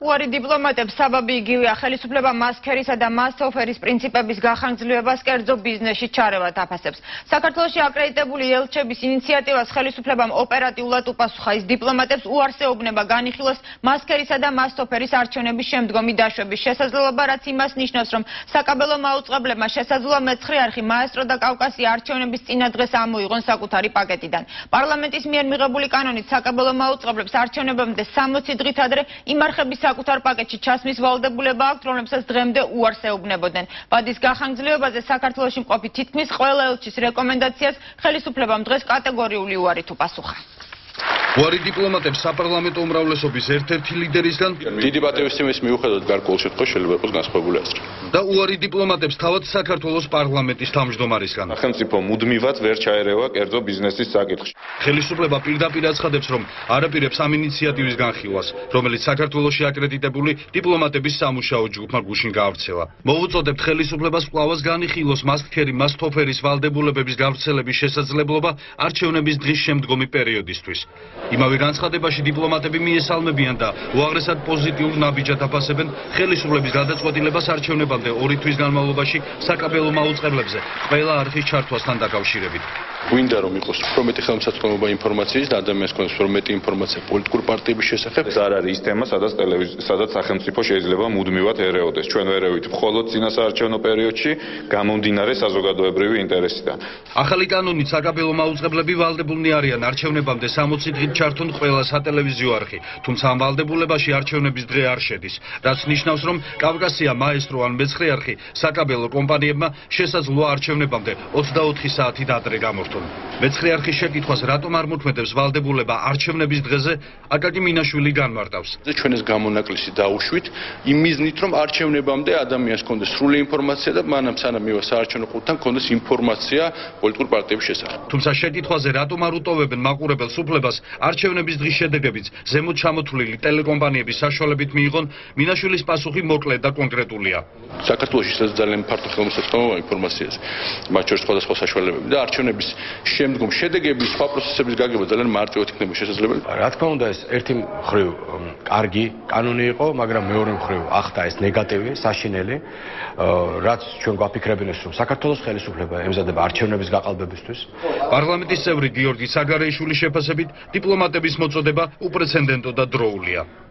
უარი დიპლომატებს საბაბი იგივეა ხელისუფლება მასქერისა და მასოფერის პრინციპების გახანგრძლივებას კერძო ბიზნესში ჩარევად აფასებს. საქართველოში აკრედიტებული ელჩების ინიციატივას ხელისუფლებამ ოპერატიულად უპასუხა. ის დიპლომატებს უარსეუბნება განიხილოს მასქერისა და მასოფერის არჩევნების შემდგომი დაშვების შესაძლებლობა, რაც იმას ნიშნავს, რომ საკაბელო მაუწყებლებმა შესაძლოა მეცხრე არხი მაესტრო და კავკასია არჩევნების წინა დღეს ამოიღონ საკუთარი პაკეტიდან. პარლამენტის მიერ მიღებული კანონით საკაბელო მაუწყებლებს არჩევნებამდე 60 დღით ადრე იმარხების საკუთარ პაკეტში ჩასმის ვალდებულება აქვთ, რომლებსაც დღემდე უარს ეუბნებოდნენ. ბადის გახანგრძლივებაზე საქართველოსში მყოფი თითქმის ყველა ელჩის რეკომენდაციას ხელისუფლებამ დღეს კატეგორიული უარით უპასუხა. უარი დიპლომატებს საპარლამენტო უმრავლესობის ერთ-ერთი ლიდერისგან დიდი პატივისცემის მიუხედავად გარკვეულ შემთხვევაში შეიძლება იყოს განსხვავებული აზრი. და უარი დიპლომატებს თავად საქართველოს პარლამენტის თავმჯდომარისგან. სახელმწიფო მუდმივად ვერ ჩაერევა კერძო ბიზნესის საკითხში. ხელისუფლება პირდაპირ აცხადებს, რომ არაპირებს ამ ინიციატივის განხილვას, რომელიც საქართველოსი აკრედიტებული დიპლომატების სამუშაო ჯგუფმა გუშინ გაავრცელა. მოუწოდებთ ხელისუფლებას კვლავაც განიხილოს მასქერი მასთოფერის ვალდებულებების გავრცელების შესაძლებლობა არჩევნების დღის შემდგომი პერიოდისთვის. იმავე განცხადებაში დიპლომატები მიესალმებიან და უაღრესად პოზიტიურ ნაბიჯად აფასებენ ხელისუფლების გადაწყვეტილებას არჩევნებამდე ორი თვის განმავლობაში საკაბელო მაუწყებლებზე ყველა არხის ჩართვასთან დაკავშირებით. გვინდა რომ იყოს პრომეტი ხელმისაწვდომობა ინფორმაციის და ადამიანს ქონდეს პრომეტი ინფორმაცია პოლიტიკურ პარტიების შესახებ. ეს არ არის ის თემა, სადაც ტელევიზია, სადაც სახელმწიფო შეიძლება მუდმივად ერეოდეს. ჩვენ ვერევით მხოლოდ წინასაარჩევნო პერიოდში გამომდინარე საზოგადოებრივი ინტერესიდან. ახალი კანონით საკაბელო მაუწყებლები ვალდებულნი არიან არჩევნებამდე 60 დღით ჩართონ ყველა სატელევიზიო არხი, თუმცა ამ ვალდებულებაში არჩევნების დღე არ შედის, რაც ნიშნავს, რომ კავკასია მაესტრო ან მეცხრე არხი საკაბელო კომპანიებმა შესაძლოა არჩევნებამდე 24 საათით ადრე გამორთონ. მეცხრე არხის შეკითხვას რატომ არ მოქმედებს ვალდებულება არჩევნების დღეზე, აკაკი მინაშვილი განმარტავს. ეს გამონაკლისი დაუშვით იმ მიზნით, რომ არჩევნებამდე ადამიანს კონდეს სრული ინფორმაცია და მანამ სანამ მივა საარჩევნო ყუთთან კონდეს ინფორმაცია პოლიტიკურ პარტიების შესახებ. თუმცა შეკითხვაზე რატომ არ უტოვებენ მაყურებელს უფლებას არჩევნების დღის შედეგებიც ზემოთ ჩამოთვლილი ტელეკომპანიების საშუალებით მიიღონ მინაშვილის პასუხი მოკლე და კონკრეტულია. საქართველოს ეს ძალიან ფართო ხელმისაწვდომობა ინფორმაციაზე მათ შორის სხვადასხვა საშუალებები და არჩევნების შემდგომ შედეგების სხვა პროცესების გაგება ძალიან მარტივად იქნება შესაძლებელი. რა თქმა უნდა ეს ერთი მხრივ კარგი კანონი იყო მაგრამ მეორე მხრივ ახდა ეს ნეგატივი საშინელი რაც ჩვენ გვაფიქრებინეს რომ საქართველოს ხელისუფლება ემზადება არჩევნების გაყალბებისთვის პარლამენტის წევრი გიორგი საგარეიშვილი შეფასებით დიპლომატების მოწოდება უპრეცედენტო და დროულია.